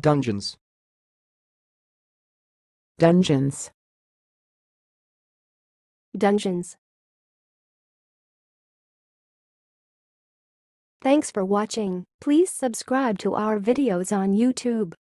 Dungeons. Dungeons. Dungeons. Thanks for watching. Please subscribe to our videos on YouTube.